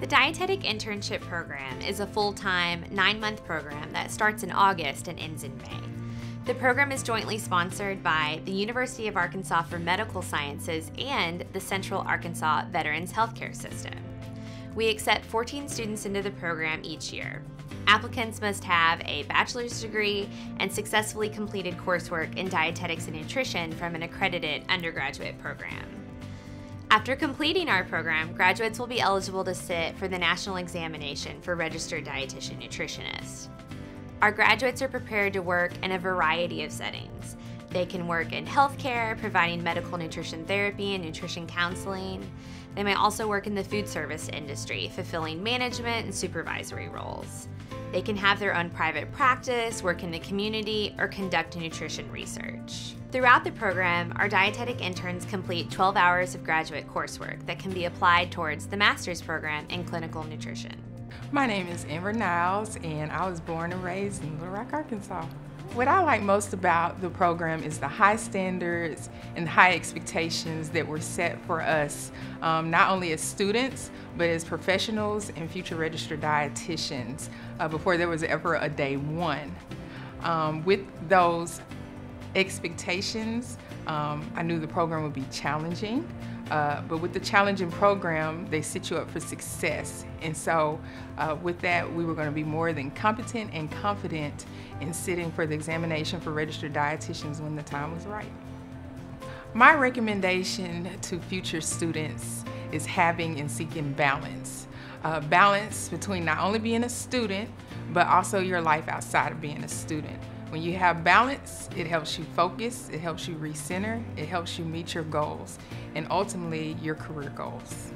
The Dietetic Internship Program is a full time, nine month program that starts in August and ends in May. The program is jointly sponsored by the University of Arkansas for Medical Sciences and the Central Arkansas Veterans Healthcare System. We accept 14 students into the program each year. Applicants must have a bachelor's degree and successfully completed coursework in dietetics and nutrition from an accredited undergraduate program. After completing our program, graduates will be eligible to sit for the national examination for registered dietitian nutritionist. Our graduates are prepared to work in a variety of settings. They can work in healthcare, providing medical nutrition therapy and nutrition counseling. They may also work in the food service industry, fulfilling management and supervisory roles. They can have their own private practice, work in the community, or conduct nutrition research. Throughout the program, our dietetic interns complete 12 hours of graduate coursework that can be applied towards the master's program in clinical nutrition. My name is Amber Niles, and I was born and raised in Little Rock, Arkansas. What I like most about the program is the high standards and high expectations that were set for us, um, not only as students, but as professionals and future registered dietitians uh, before there was ever a day one. Um, with those expectations, um, I knew the program would be challenging. Uh, but with the challenging program, they set you up for success. And so uh, with that, we were going to be more than competent and confident in sitting for the examination for registered dietitians when the time was right. My recommendation to future students is having and seeking balance. Uh, balance between not only being a student, but also your life outside of being a student. When you have balance, it helps you focus, it helps you recenter, it helps you meet your goals, and ultimately your career goals.